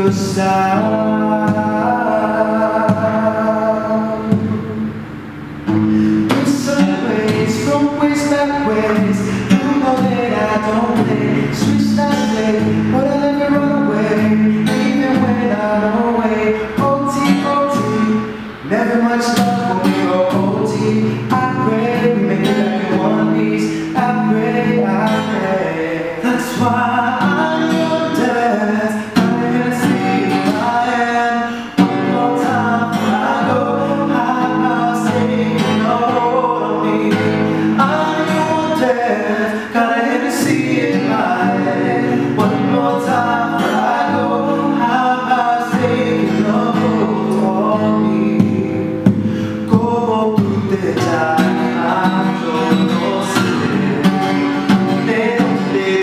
your side I pray we make it in one piece I pray, I pray That's why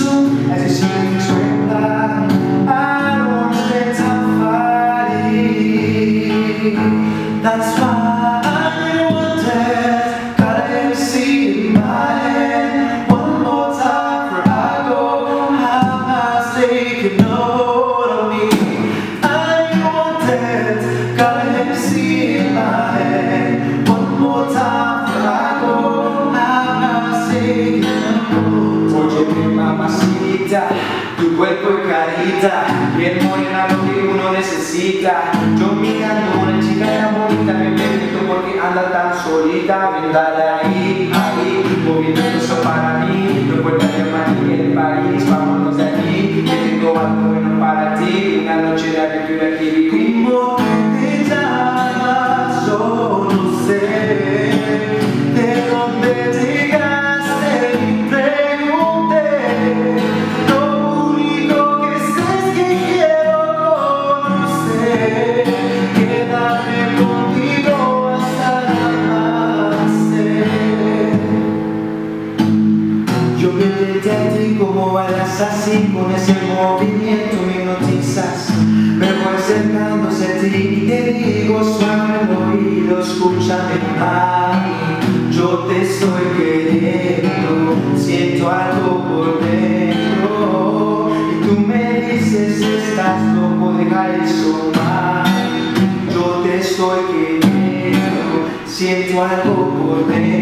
As you see the I don't spend time fighting That's why tu cuerpo y carita, bien morena lo que uno necesita. Yo mirando una chica tan bonita me pregunto por qué anda tan solita, ven dale ahí, ahí, moviendo eso para mí, no importa que maní el país, A ti como bailas así Con ese movimiento me hipnotizas Me voy acercándose a ti y te digo suave al oído Escúchame mami, yo te estoy queriendo Siento algo por dentro Y tú me dices estás loco, deja eso mami Yo te estoy queriendo Siento algo por dentro